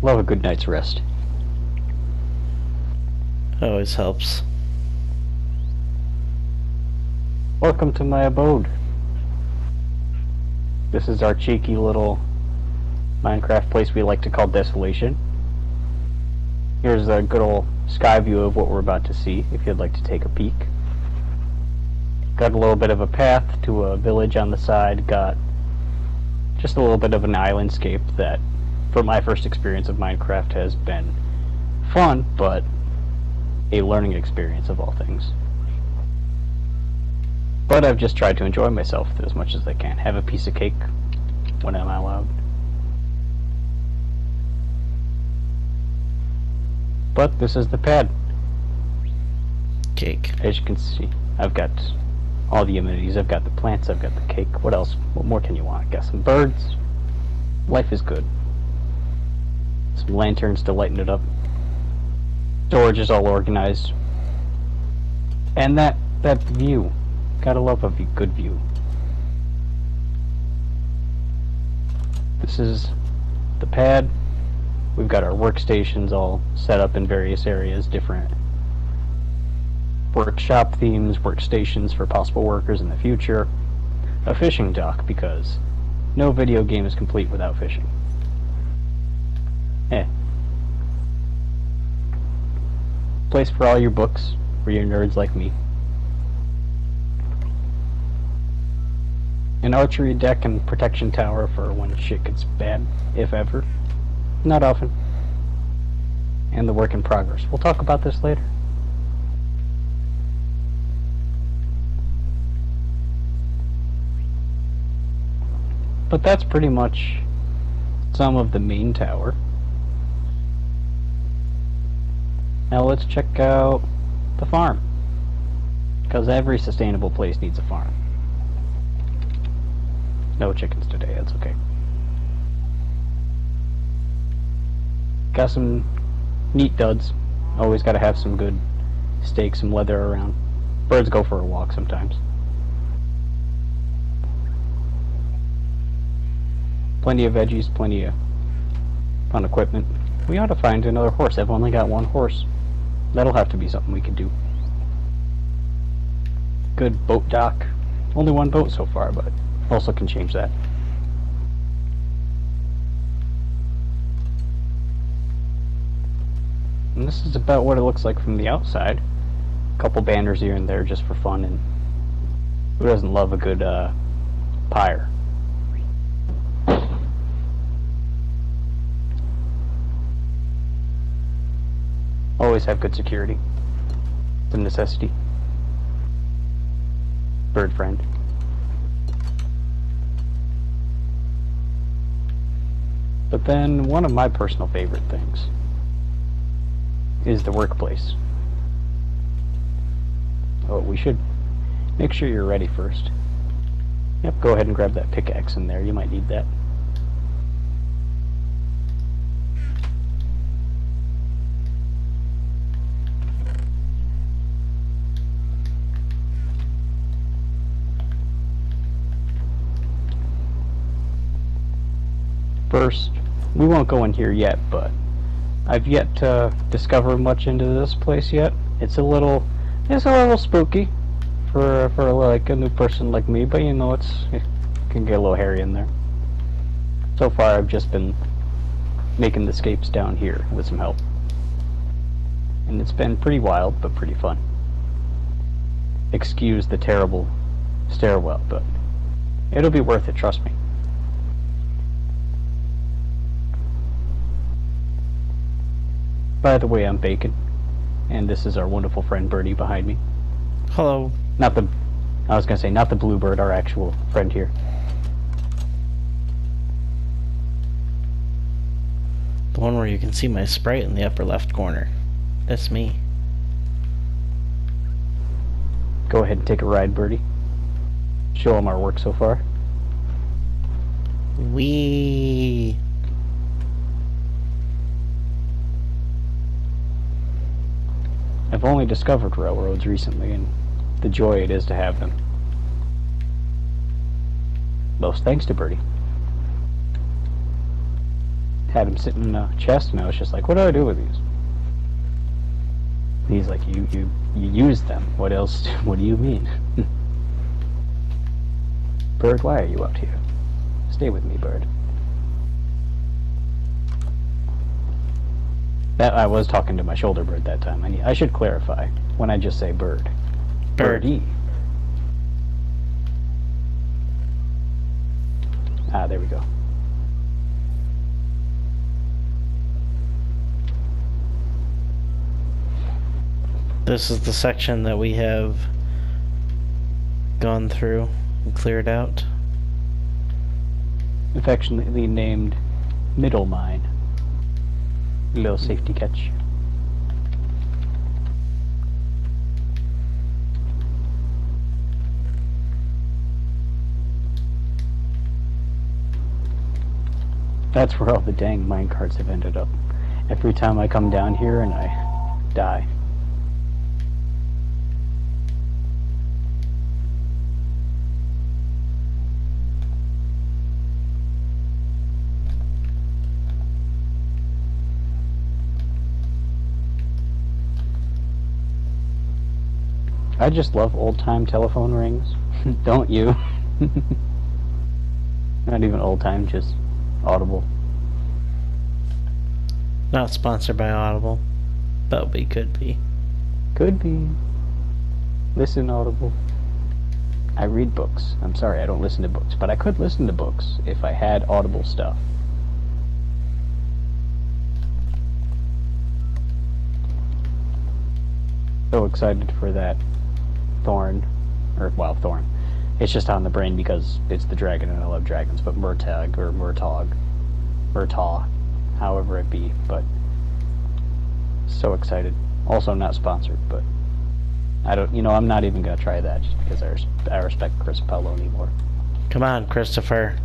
Love a good night's rest. Always helps. Welcome to my abode. This is our cheeky little Minecraft place we like to call Desolation. Here's a good old sky view of what we're about to see, if you'd like to take a peek. Got a little bit of a path to a village on the side, got just a little bit of an islandscape that, for my first experience of Minecraft, has been fun, but a learning experience of all things. But I've just tried to enjoy myself as much as I can. Have a piece of cake when I'm allowed. But this is the pad. Cake. As you can see, I've got all the amenities. I've got the plants, I've got the cake. What else? What more can you want? I Got some birds. Life is good. Some lanterns to lighten it up. Storage is all organized. And that that view. Gotta love a good view. This is the pad. We've got our workstations all set up in various areas, different workshop themes, workstations for possible workers in the future, a fishing dock because no video game is complete without fishing. Eh. Place for all your books, for your nerds like me. An archery deck and protection tower for when shit gets bad, if ever. Not often. And the work in progress. We'll talk about this later. But that's pretty much some of the main tower. Now let's check out the farm. Because every sustainable place needs a farm. No chickens today, that's okay. Got some neat duds. Always gotta have some good steak, some leather around. Birds go for a walk sometimes. Plenty of veggies, plenty of fun equipment. We ought to find another horse. I've only got one horse. That'll have to be something we can do. Good boat dock. Only one boat so far, but also can change that. And this is about what it looks like from the outside. A couple banners here and there just for fun, and who doesn't love a good uh, pyre? Always have good security. It's a necessity. Bird friend. But then one of my personal favorite things is the workplace. Oh, we should make sure you're ready first. Yep, go ahead and grab that pickaxe in there. You might need that. First, we won't go in here yet, but I've yet to discover much into this place yet. It's a little, it's a little spooky for for like a new person like me, but you know it's it can get a little hairy in there. So far, I've just been making the escapes down here with some help, and it's been pretty wild, but pretty fun. Excuse the terrible stairwell, but it'll be worth it. Trust me. By the way, I'm Bacon, and this is our wonderful friend Birdie behind me. Hello. Not the, I was gonna say not the bluebird, our actual friend here. The one where you can see my sprite in the upper left corner. That's me. Go ahead and take a ride, Birdie. Show him our work so far. We. I've only discovered railroads recently, and the joy it is to have them. Most thanks to Birdie. had him sitting in a chest, and I was just like, what do I do with these? He's like, you, you, you use them. What else? What do you mean? bird, why are you out here? Stay with me, bird. That I was talking to my shoulder bird that time. I, need, I should clarify when I just say bird. Bird. Birdie. Ah, there we go. This is the section that we have gone through and cleared out. Affectionately named Middle Mine. Little safety catch. That's where all the dang minecarts have ended up. Every time I come down here and I die. I just love old time telephone rings. Don't you? Not even old time, just audible. Not sponsored by Audible, but we could be. Could be. Listen audible. I read books. I'm sorry, I don't listen to books, but I could listen to books if I had audible stuff. So excited for that Thorn, or well, Thorn. It's just on the brain because it's the dragon and I love dragons, but Murtag or Murtog, Murtaugh, however it be. But so excited. Also not sponsored, but I don't. You know, I'm not even gonna try that just because I, res- I respect Chris Paolini more. Come on, Christopher.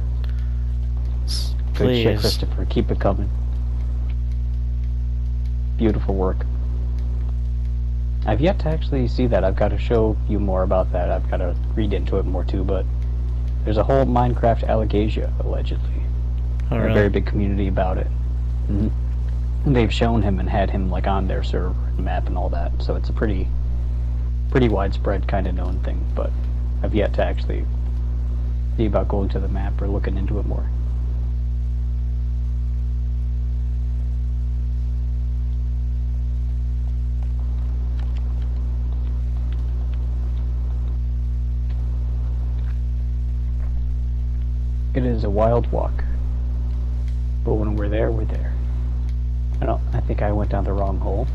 S- Good shit, Please. Christopher. Keep it coming. Beautiful work. I've yet to actually see that. I've got to show you more about that. I've got to read into it more too. But there's a whole Minecraft Alagaësia allegedly. Oh, a very big community about it. hmm They've shown him and had him like on their server and map and all that. So it's a pretty, pretty widespread kind of known thing. But I've yet to actually see about going to the map or looking into it more. It is a wild walk. But when we're there, we're there. I don't I think I went down the wrong hole.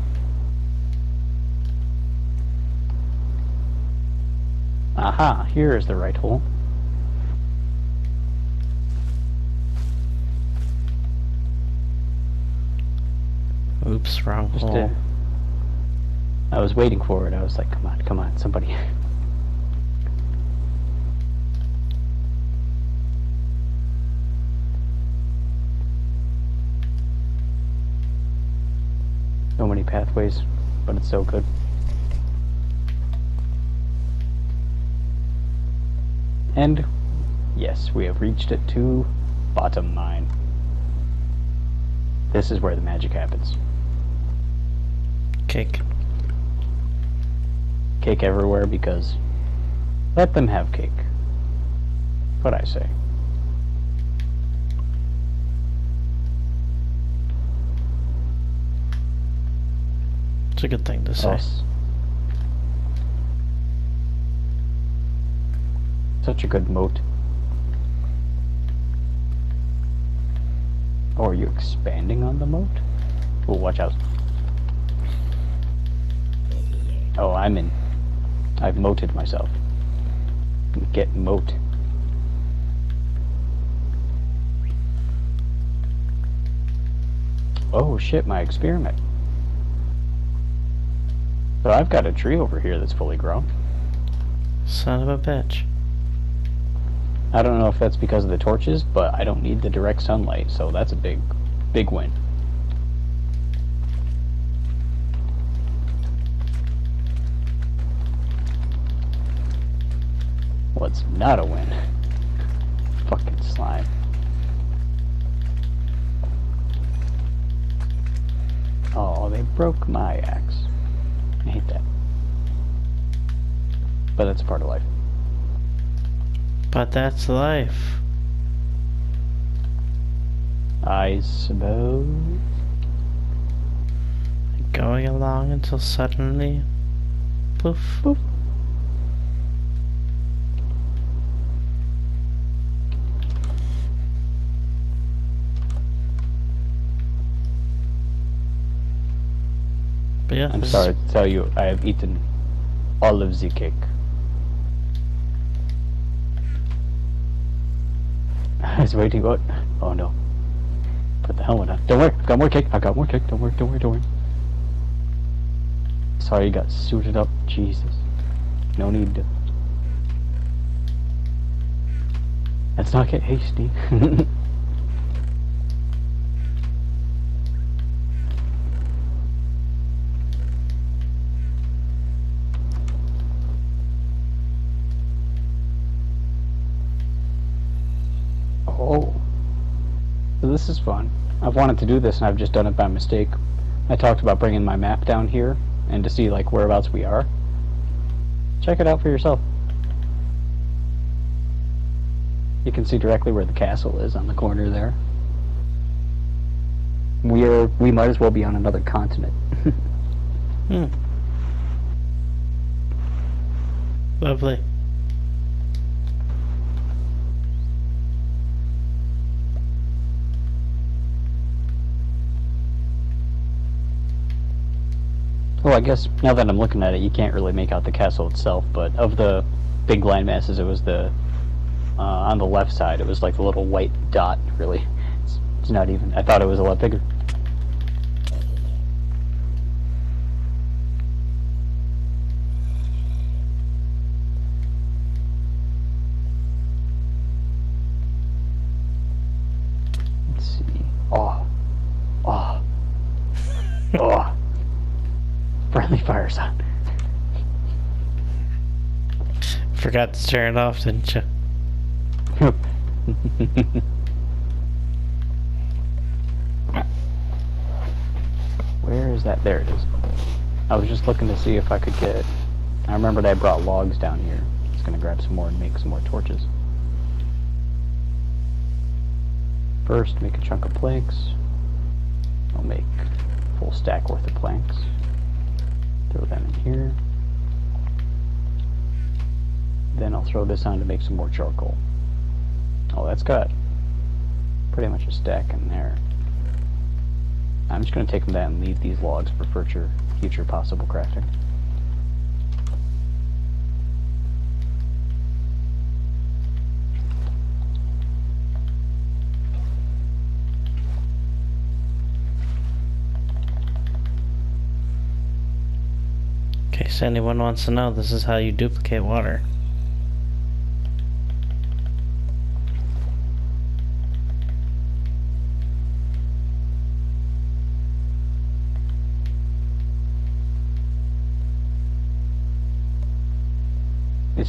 Aha, here is the right hole. Oops, wrong Just hole. to, I was waiting for it. I was like, come on, come on, somebody. pathways, but it's so good. And yes, we have reached it to bottom mine. This is where the magic happens. Cake. cake everywhere because let them have cake. What I say. It's a good thing to say. Such a good moat. Oh, are you expanding on the moat? Oh, watch out. Oh, I'm in. I've moated myself. Get moat. Oh shit, my experiment. So I've got a tree over here that's fully grown. Son of a bitch. I don't know if that's because of the torches, but I don't need the direct sunlight, so that's a big, big win. What's not a win? Fucking slime. Oh, they broke my axe. I hate that. But that's a part of life. But that's life. I suppose. Going along until suddenly, poof. Boop. Yeah, I'm sorry to tell you, I have eaten all of the cake. I was waiting. What? Oh no! Put the helmet on. Don't worry, I've got more cake. I've got more cake. Don't worry. Don't worry. Don't worry. Sorry, you got suited up. Jesus. No need to. Let's not get hasty. Oh. This is fun. I've wanted to do this and I've just done it by mistake. I talked about bringing my map down here and to see like whereabouts we are. Check it out for yourself. You can see directly where the castle is on the corner there. We're we might as well be on another continent. Hmm. Lovely. Well, I guess now that I'm looking at it, you can't really make out the castle itself, but of the big land masses, it was the uh, on the left side. It was like a little white dot. Really, it's, it's not even. I thought it was a lot bigger. Forgot to turn it off, didn't you? Where is that? There it is. I was just looking to see if I could get. I remembered I brought logs down here. I was gonna grab some more and make some more torches. First, make a chunk of planks. I'll make a full stack worth of planks. Throw them in here. Then I'll throw this on to make some more charcoal. Oh, that's got pretty much a stack in there. I'm just going to take them down and leave these logs for future, future possible crafting. In case anyone wants to know, this is how you duplicate water.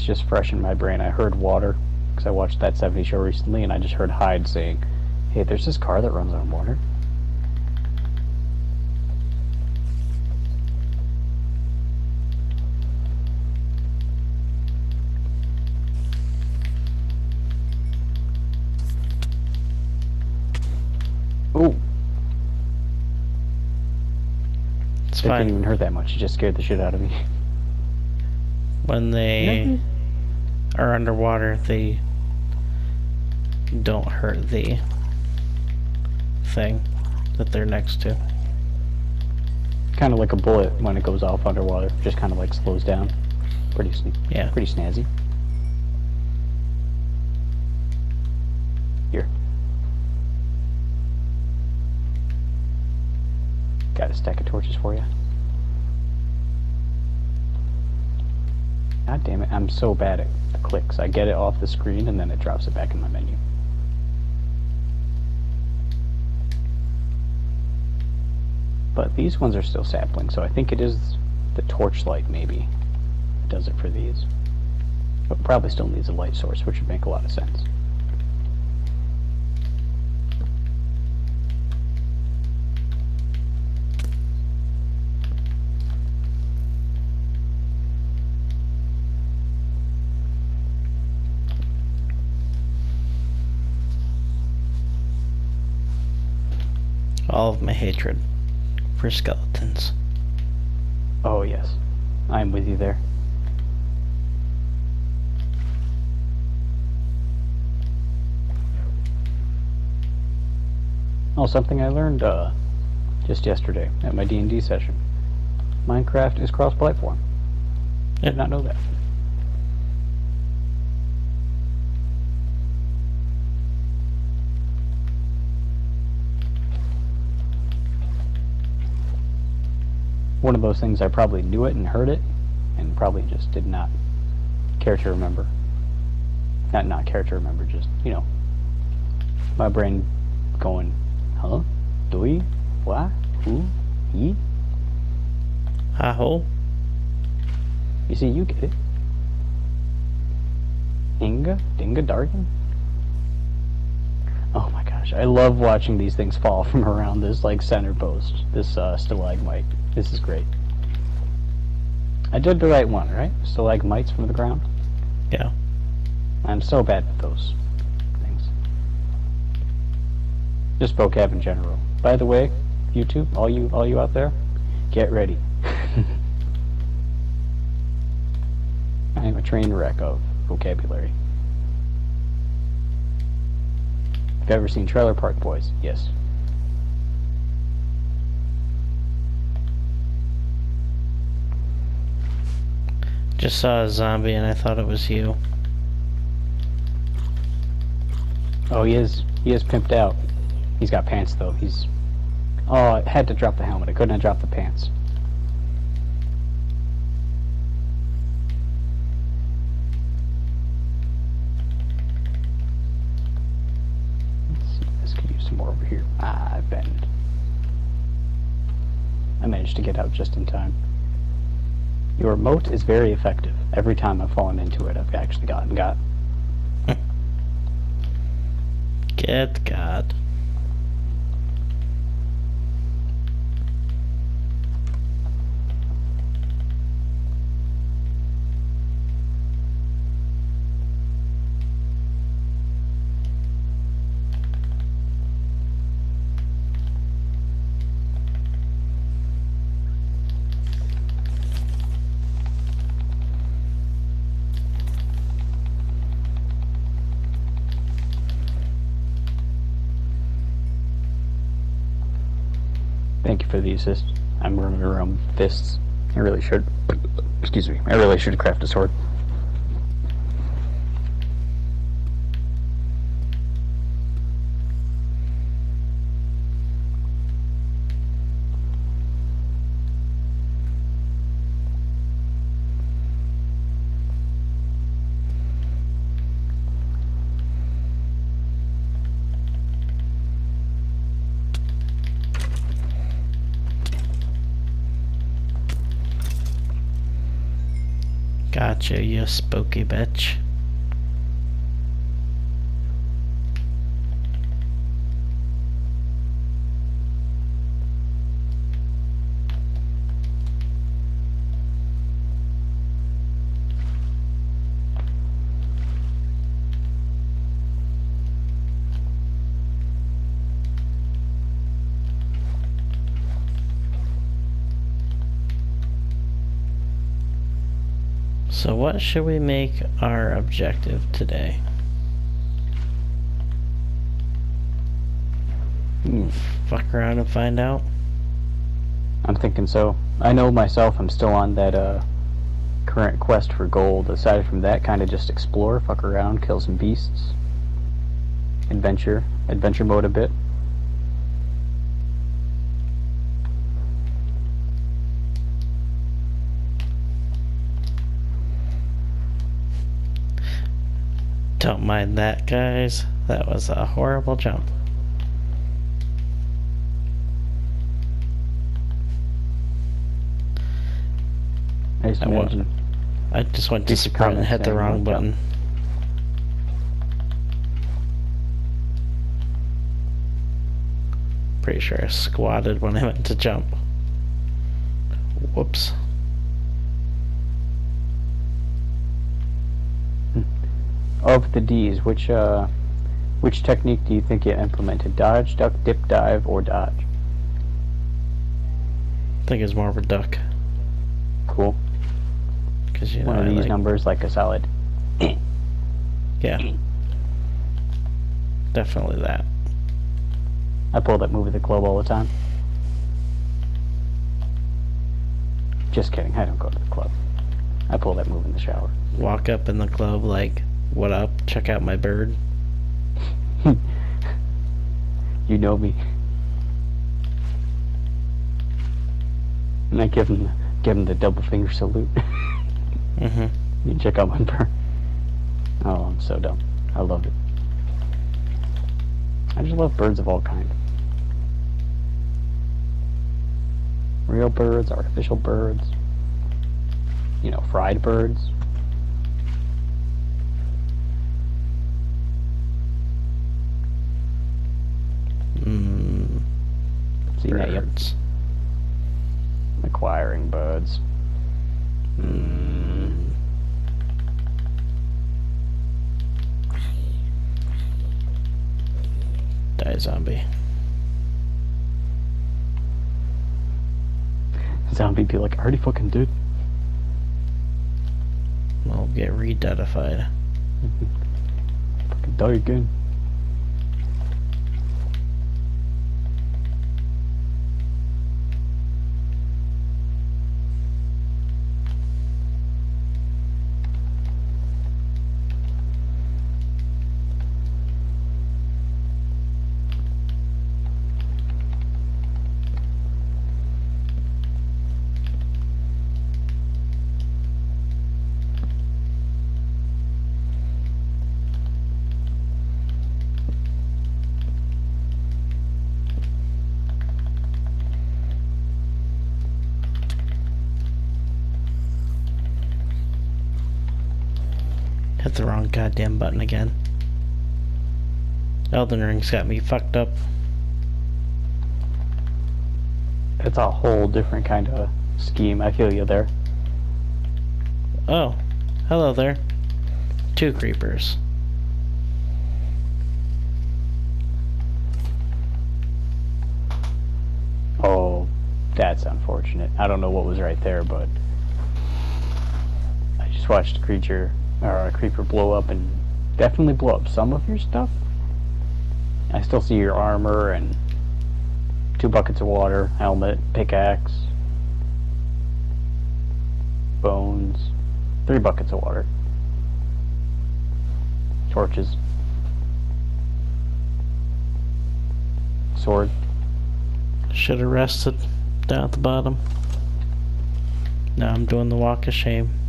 It's just fresh in my brain. I heard water because I watched that 70 show recently, and I just heard Hyde saying, "Hey, there's this car that runs on water." Ooh, It's I didn't even hurt that much. It just scared the shit out of me. When they are underwater, they don't hurt the thing that they're next to. Kind of like a bullet when it goes off underwater. Just kind of like slows down. Pretty sne- Yeah. pretty snazzy. Here. Got a stack of torches for you. I'm so bad at the clicks. I get it off the screen and then it drops it back in my menu. But these ones are still saplings, so I think it is the torchlight maybe that does it for these. But probably still needs a light source, which would make a lot of sense. All of my hatred for skeletons. Oh, yes. I'm with you there. Oh, something I learned uh, just yesterday at my D&D session. Minecraft is cross-platform. Yeah. Did not know that. One of those things I probably knew it and heard it, and probably just did not care to remember. Not not care to remember, just you know, my brain going, huh, doi, what, who, he. Ha ho. You see, you get it. Inga? Dinga Dargan? Oh my gosh, I love watching these things fall from around this like center post, this uh, stalagmite. This is great. I did the right one, right? Stalagmites from the ground. Yeah. I'm so bad with those things. Just vocab in general. By the way, YouTube, all you all you out there, get ready. I am a train wreck of vocabulary. Have you ever seen Trailer Park Boys? Yes. Just saw a zombie and I thought it was you. Oh, he is he is pimped out. He's got pants though. He's oh, I had to drop the helmet. I couldn't have dropped the pants. Let's see. This could use some more over here. Ah, I bend. I managed to get out just in time. Your moat is very effective. Every time I've fallen into it, I've actually gotten got. Get God. Thank you for the assist. I'm running around with fists. I really should. Excuse me. I really should craft a sword. You spooky bitch. So what should we make our objective today? Hmm. Fuck around and find out? I'm thinking so. I know myself. I'm still on that uh, current quest for gold. Aside from that, kind of just explore, fuck around, kill some beasts, adventure, adventure mode a bit. Don't mind that, guys. That was a horrible jump. I just I wa- imagine. I just went to sprint and hit the wrong button. Pretty sure I squatted when I went to jump. Whoops. Of the D's, which uh, which technique do you think you implemented? Dodge, duck, dip, dive, or dodge? I think it's more of a duck. Cool. Because, you know, One of I these like- numbers, like a solid. Yeah. Definitely that. I pull that move at the club all the time. Just kidding. I don't go to the club. I pull that move in the shower. Walk up in the club like, what up? Check out my bird. you know me. And I give him, give him the double finger salute. Mm-hmm. you check out my bird. Oh, I'm so dumb. I love it. I just love birds of all kinds. Real birds, artificial birds, you know, fried birds. See, now you're acquiring birds. Mm. Die zombie. Zombie be like, I already fucking did. Well, get re-deadified. Fucking die again. Hit the wrong goddamn button again. Elden Ring's got me fucked up. It's a whole different kind of scheme. I feel you there. Oh, hello there. Two creepers. Oh, that's unfortunate. I don't know what was right there, but I just watched a creature or a creeper blow up and definitely blow up some of your stuff. I still see your armor and two buckets of water, helmet, pickaxe, bones, three buckets of water, torches, sword. Should have rested down at the bottom. Now I'm doing the walk of shame.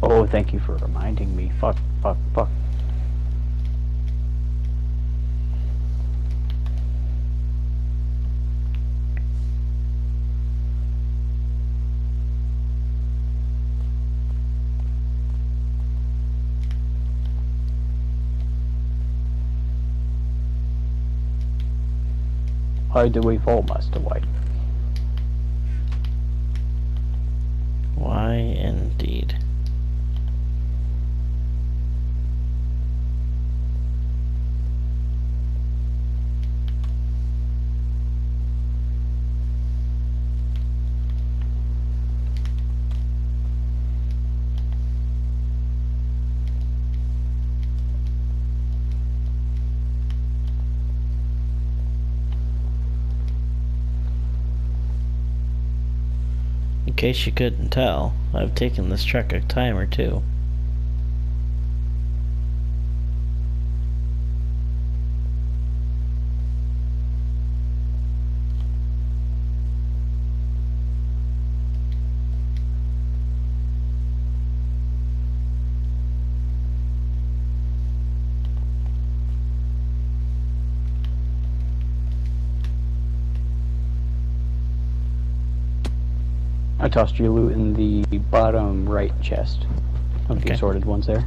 Oh, thank you for reminding me. Fuck, fuck, fuck. Why do we fall, Master White? Why indeed? In case you couldn't tell, I've taken this truck a time or two. Tossed your loot in the bottom right chest of the Okay. assorted ones there.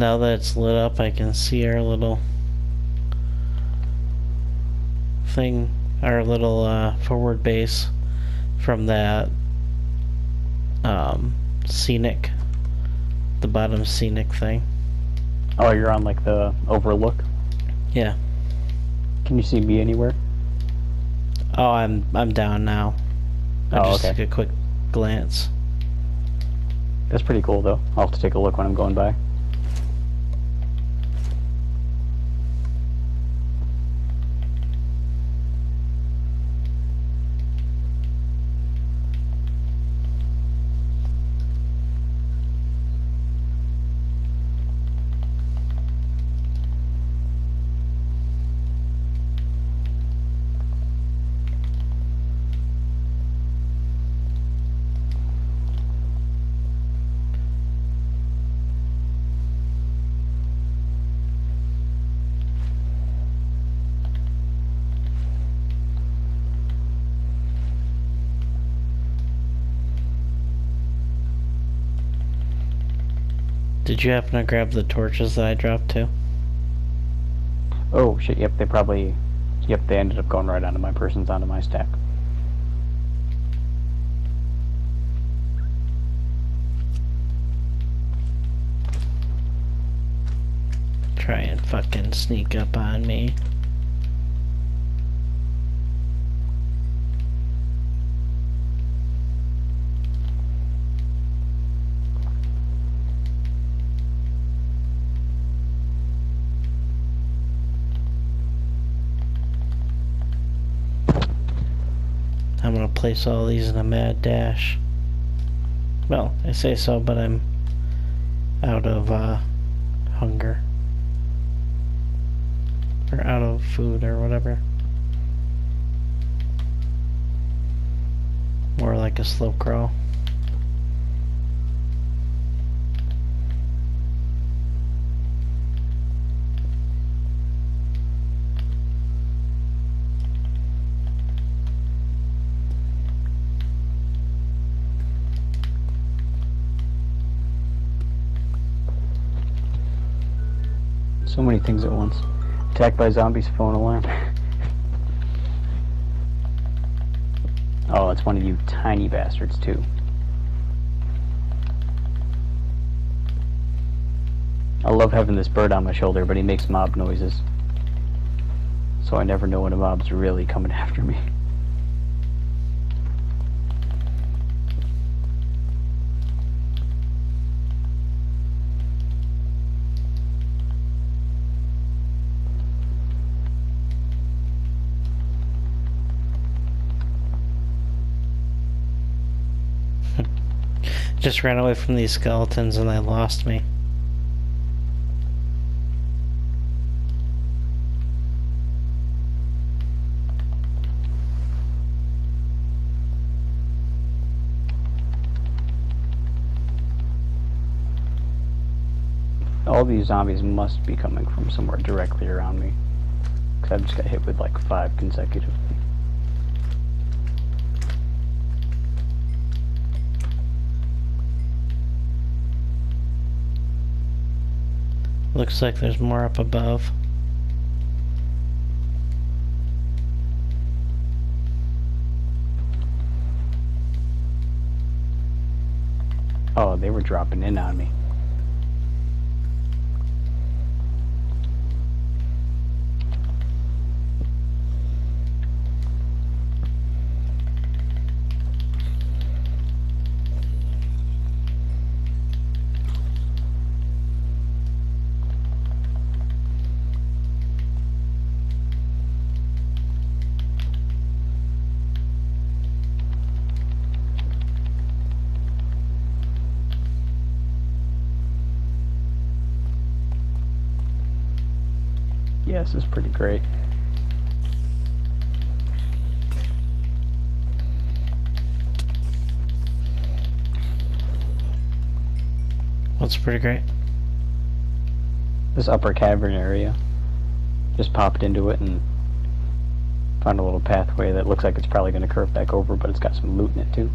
Now that it's lit up, I can see our little thing, our little uh, forward base from that um, scenic, the bottom scenic thing. Oh, you're on like the overlook. Yeah. Can you see me anywhere? Oh, I'm I'm down now. I Oh, just okay. took a quick glance. That's pretty cool, though. I'll have to take a look when I'm going by. Did you happen to grab the torches that I dropped too? Oh shit! Yep, they probably. Yep, they ended up going right onto my person's onto my stack. Try and fucking sneak up on me. Place all these in a mad dash. Well, I say so, but I'm out of uh, hunger. Or out of food or whatever. More like a slow crawl. So many things at once. Attacked by zombies, phone alarm. oh, it's one of you tiny bastards, too. I love having this bird on my shoulder, but he makes mob noises. So I never know when a mob's really coming after me. Just ran away from these skeletons and they lost me. All these zombies must be coming from somewhere directly around me. Because I've just got hit with like five consecutively. Looks like there's more up above. Oh, they were dropping in on me. FPS is pretty great. What's pretty great? This upper cavern area. Just popped into it and found a little pathway that looks like it's probably going to curve back over, but it's got some loot in it too.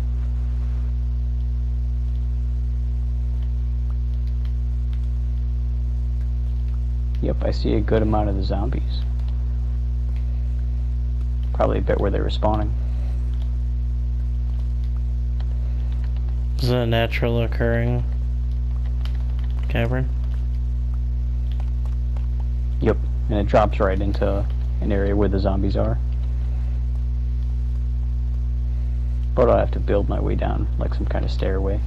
Yep, I see a good amount of the zombies. Probably a bit where they were spawning. Is it a natural occurring cavern? Yep, and it drops right into an area where the zombies are. But I'll have to build my way down, like some kind of stairway.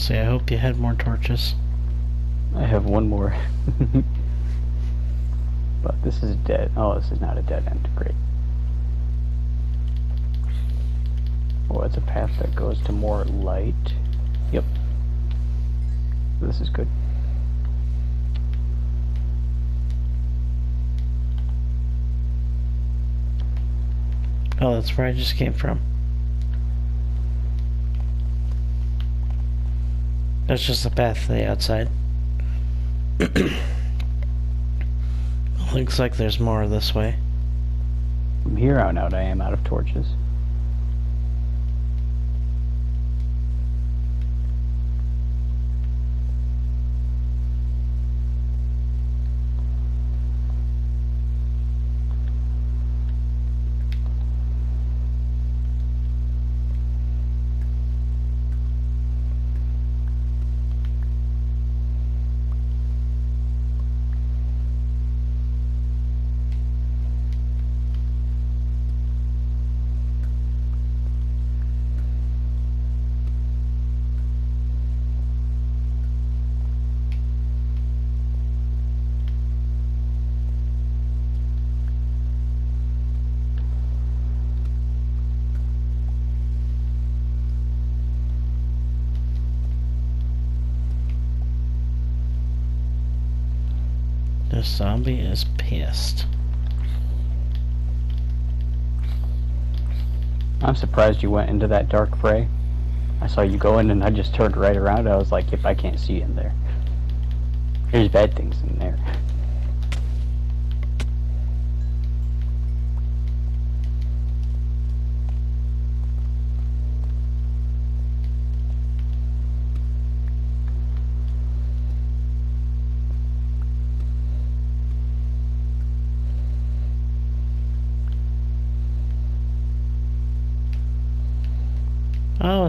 I say, I hope you had more torches. I have one more. but this is dead. Oh, this is not a dead end. Great. Oh, it's a path that goes to more light. Yep. This is good. Oh, that's where I just came from. That's just the path to the outside. Looks like there's more this way. From here on out, I am out of torches. This zombie is pissed. I'm surprised you went into that dark fray. I saw you go in and I just turned right around. I was like, if I can't see in there. There's bad things in there.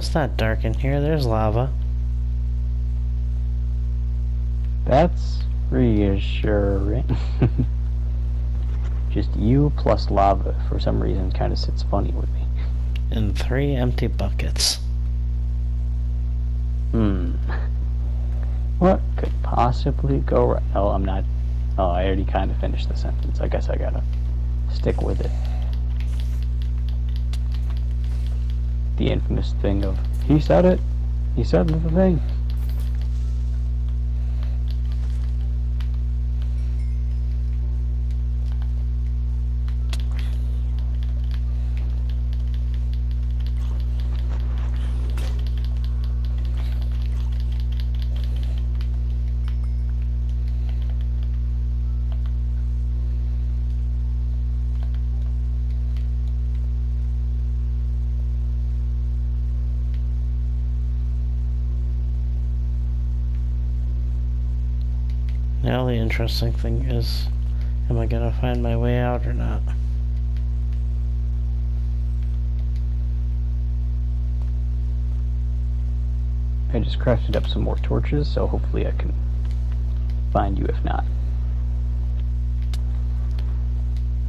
It's not dark in here. There's lava. That's reassuring. Just you plus lava for some reason kind of sits funny with me. And three empty buckets. Hmm. What could possibly go right? Oh, I'm not. Oh, I already kind of finished the sentence. I guess I gotta stick with it. The infamous thing of, he said it. He said the thing. Interesting thing is, Am I gonna find my way out or not? I just crafted up some more torches, so hopefully I can find you if not.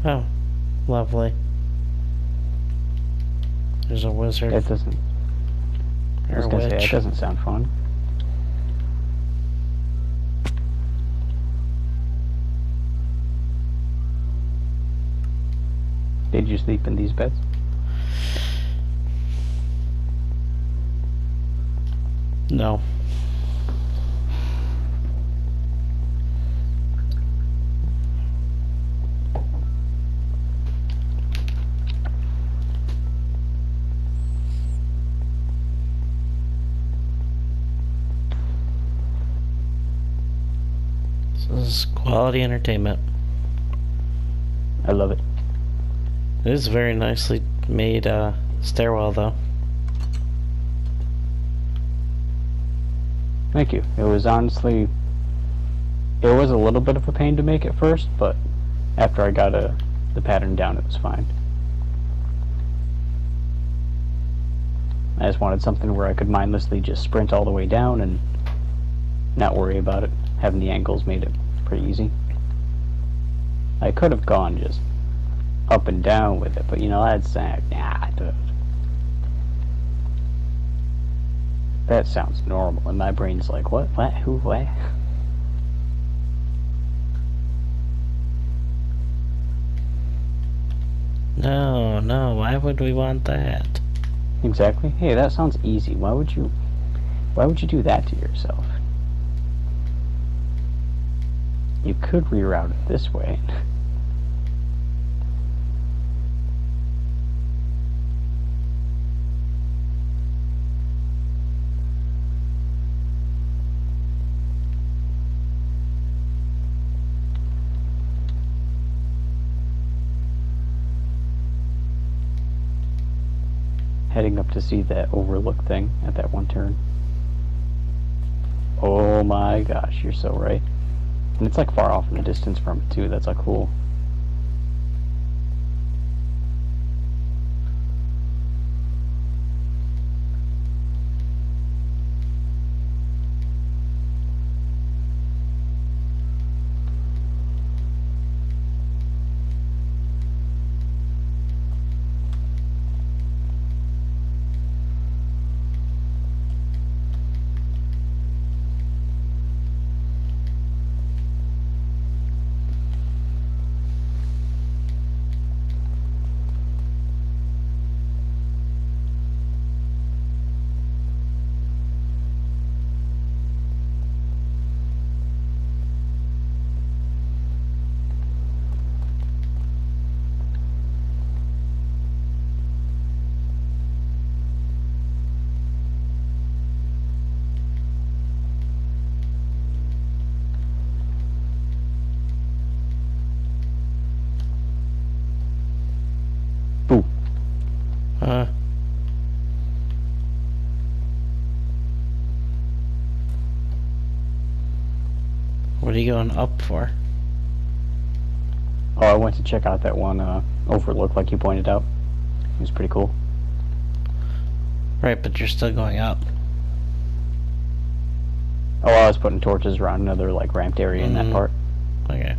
Oh, lovely. There's a wizard. That doesn't. I was gonna say that doesn't sound fun. You sleep in these beds? No. This is quality entertainment. I love it. It is very nicely made uh, stairwell, though. Thank you. It was honestly, it was a little bit of a pain to make at first, but after I got a, the pattern down, it was fine. I just wanted something where I could mindlessly just sprint all the way down and not worry about it. Having the angles made it pretty easy. I could have gone just up and down with it, but you know, that's uh, nah, dude. That sounds normal, and my brain's like, what, what, who, what? No, no, why would we want that? Exactly. Hey, that sounds easy. Why would you, why would you do that to yourself? You could reroute it this way. Heading up to see that overlook thing at that one turn. Oh my gosh, you're so right. And it's like far off in the distance from it too. That's like cool. For? Oh, I went to check out that one uh, overlook, like you pointed out. It was pretty cool. Right, but you're still going up. Oh, I was putting torches around another like ramped area in that Mhm. part. Okay.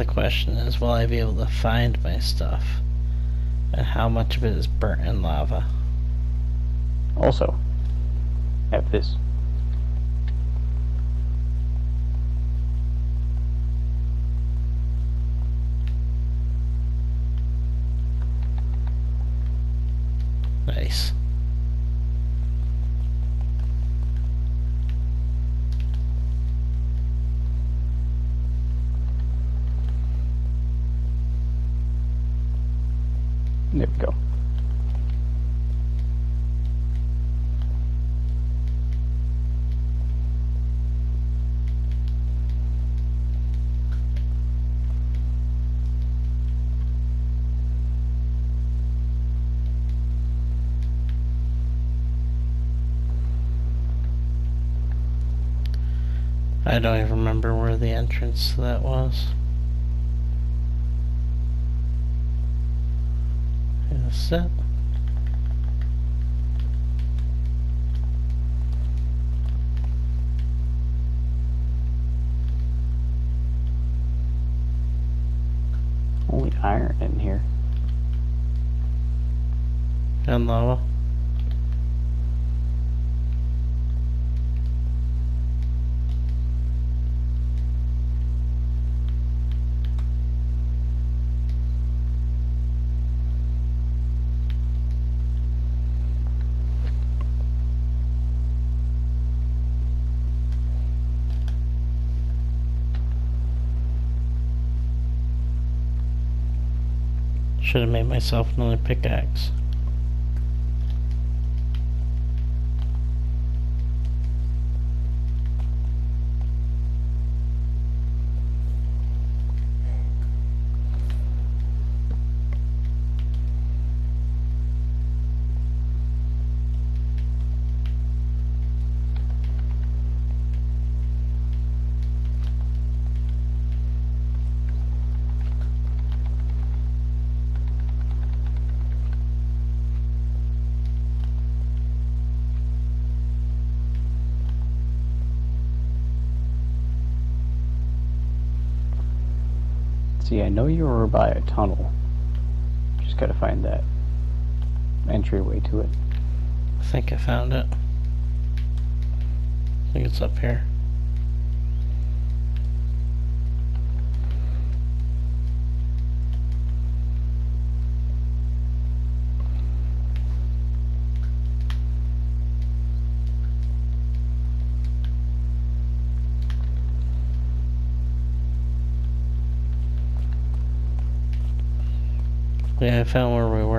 The question is, will I be able to find my stuff? And how much of it is burnt in lava? Also, have this. Nice. There we go. I don't even remember where the entrance to that was. It? Only iron in here. And lava. Should have made myself another pickaxe. Know you were by a tunnel. Just gotta find that entryway to it. I think I found it. I think it's up here. Yeah, I found where we were.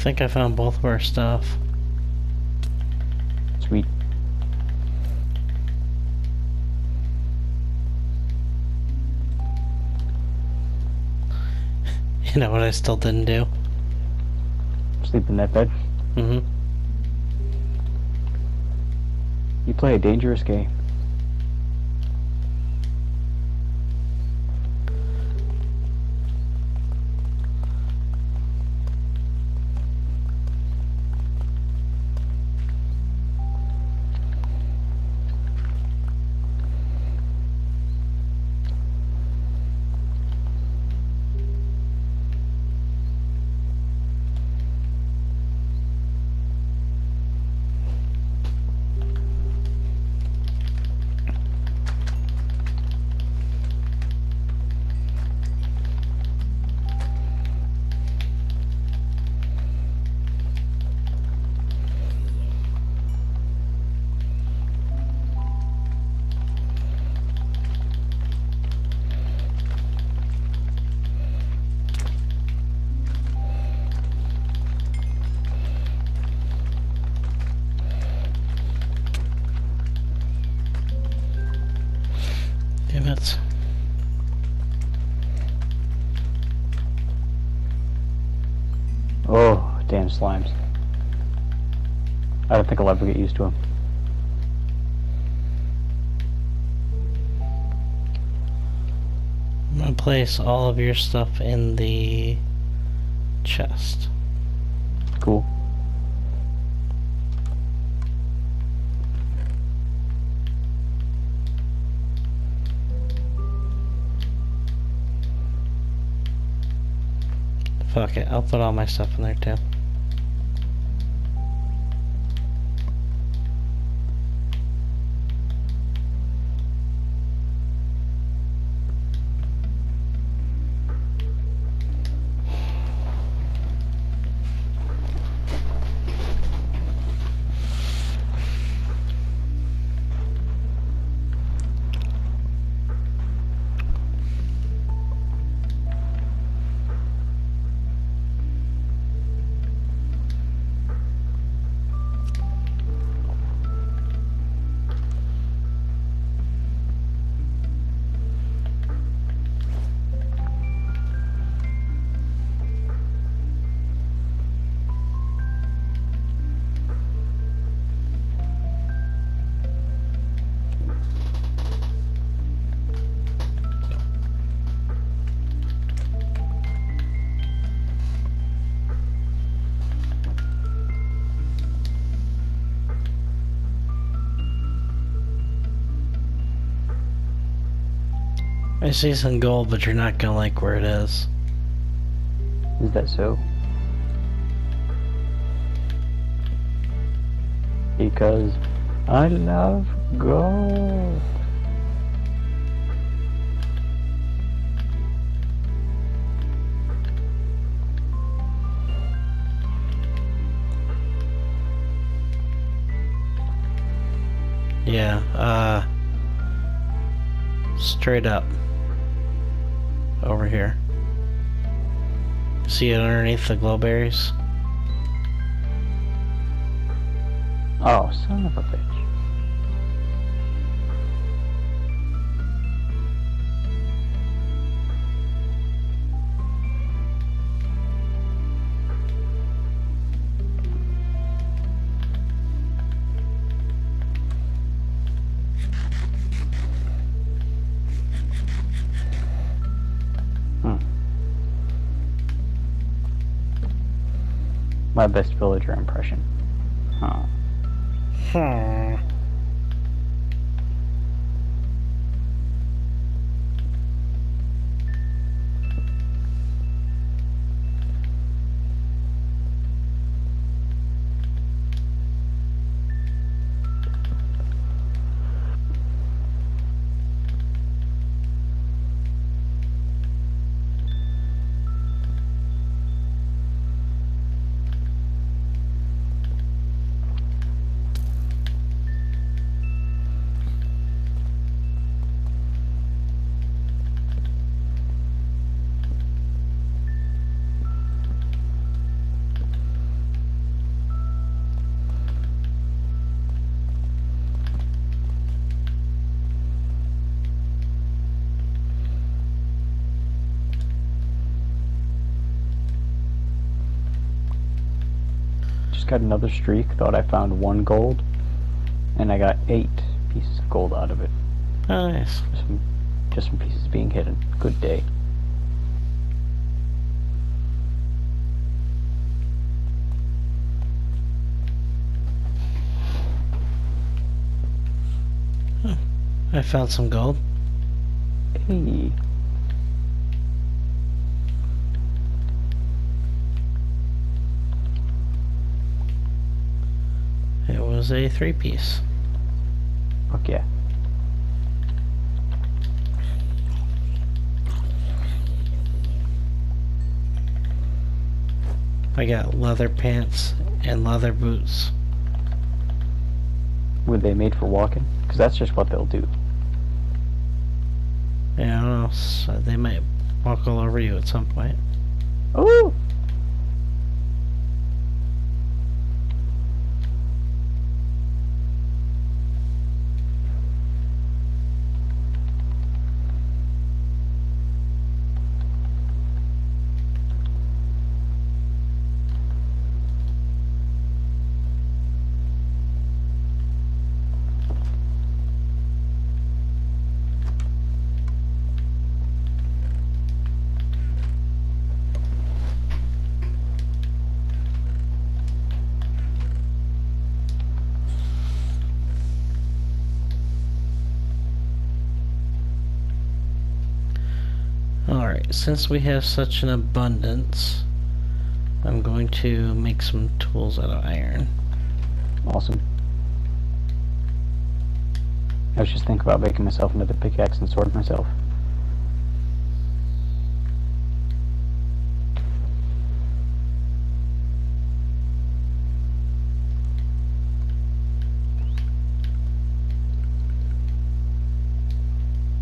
Think I found both of our stuff. Sweet. You know what I still didn't do? Sleep in that bed. Mm-hmm. You play a dangerous game. Oh, damn slimes. I don't think I'll ever get used to them. I'm gonna place all of your stuff in the chest. Fuck it, I'll put all my stuff in there too. I see some gold, but you're not gonna like where it is. Is that so? Because I love gold. Yeah, uh... Straight up. Over here. See it underneath the glowberries? Oh, son of a bitch. My best villager impression. Huh. Hmm. Just got another streak. Thought I found one gold, and I got eight pieces of gold out of it. Oh, nice. Just some, just some pieces being hidden. Good day. I found some gold. Hey. It was a three piece. Fuck yeah. I got leather pants and leather boots. Were they made for walking? Because that's just what they'll do. Yeah, I don't know. So they might walk all over you at some point. Oh! Since we have such an abundance, I'm going to make some tools out of iron. Awesome. I was just thinking about making myself another pickaxe and sword myself.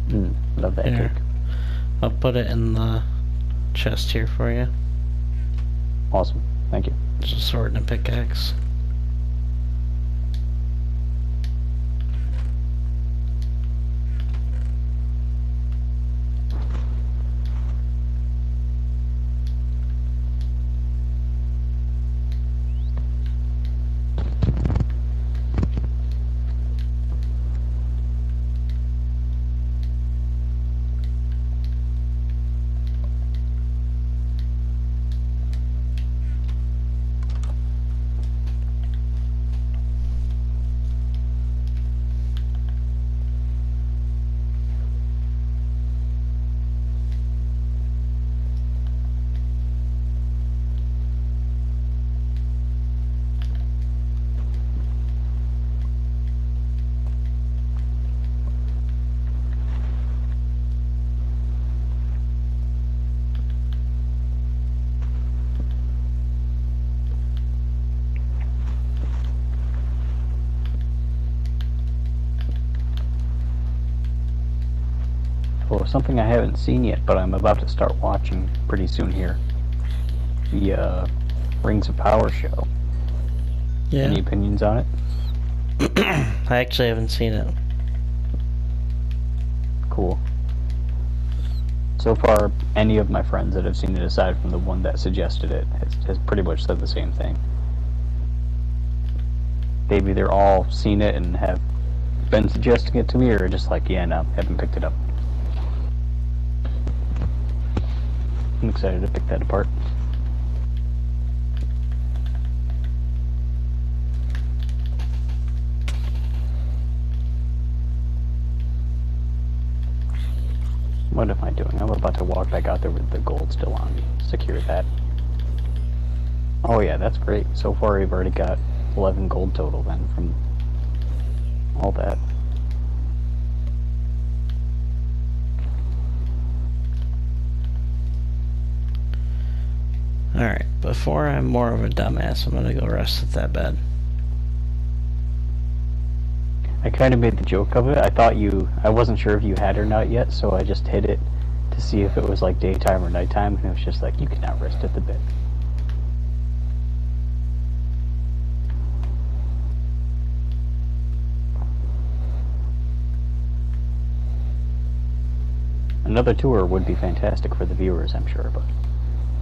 Mm, love that. I'll put it in the chest here for you. Awesome. Thank you. There's a sword and a pickaxe. Seen yet, but I'm about to start watching pretty soon here. The uh, Rings of Power show. Yeah. Any opinions on it? I actually haven't seen it. Cool. So far, any of my friends that have seen it, aside from the one that suggested it, has, has pretty much said the same thing. Maybe They've either all seen it and have been suggesting it to me, or just like, yeah, no, haven't picked it up. I'm excited to pick that apart. What am I doing? I'm about to walk back out there with the gold still on me. Secure that. Oh yeah, that's great. So far we've already got 11 gold total then from all that. Alright, before I'm more of a dumbass, I'm gonna go rest at that bed. I kind of made the joke of it. I thought you, I wasn't sure if you had or not yet, so I just hit it to see if it was like daytime or nighttime, and it was just like, you can now rest at the bed. Another tour would be fantastic for the viewers, I'm sure, but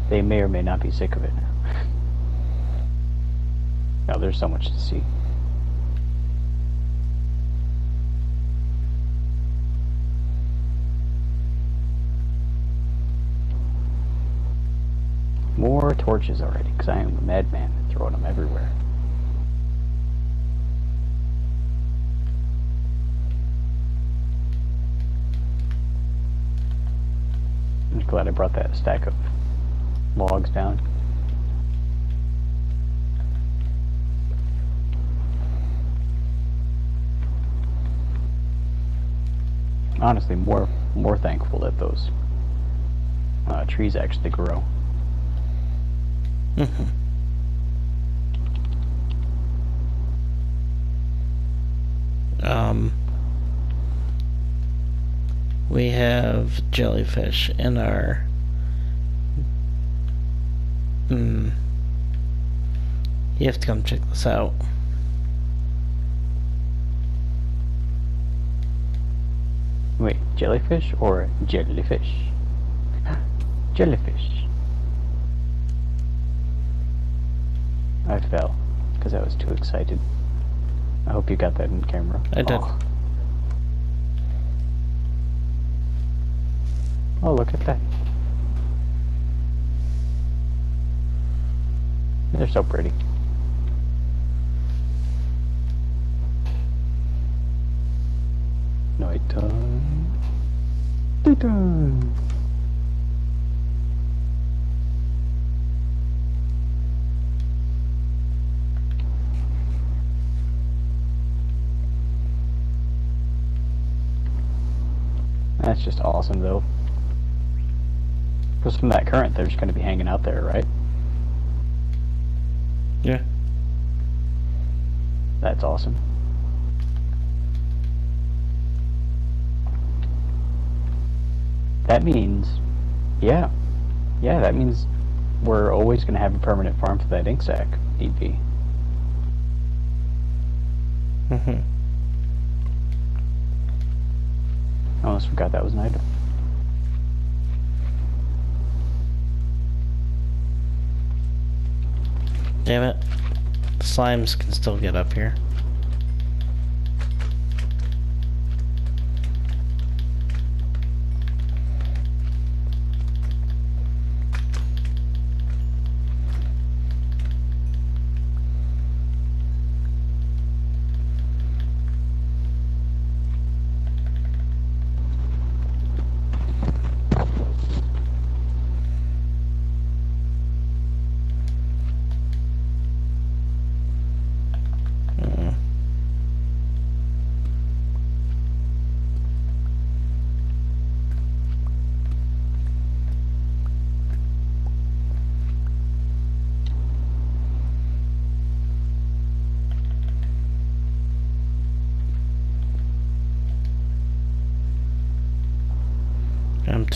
they may or may not be sick of it. Now, there's so much to see. More torches already, because I am a madman throwing them everywhere. I'm glad I brought that stack of logs down. Honestly, more more thankful that those uh, trees actually grow. Mm-hmm. um, we have jellyfish in our. Hmm. You have to come check this out. Wait, jellyfish or jellyfish? jellyfish. I fell because I was too excited. I hope you got that in camera. I did. Oh. Oh, look at that. They're so pretty. Nighttime. Daytime. That's just awesome though. Because from that current, they're just going to be hanging out there, right? Yeah. That's awesome. That means, yeah, yeah, that means we're always going to have a permanent farm for that ink sac, need be. Mm-hmm. I almost forgot that was an item. Damn it. Slimes can still get up here.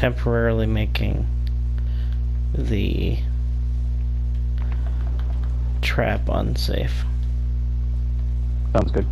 Temporarily making the trap unsafe. Sounds good.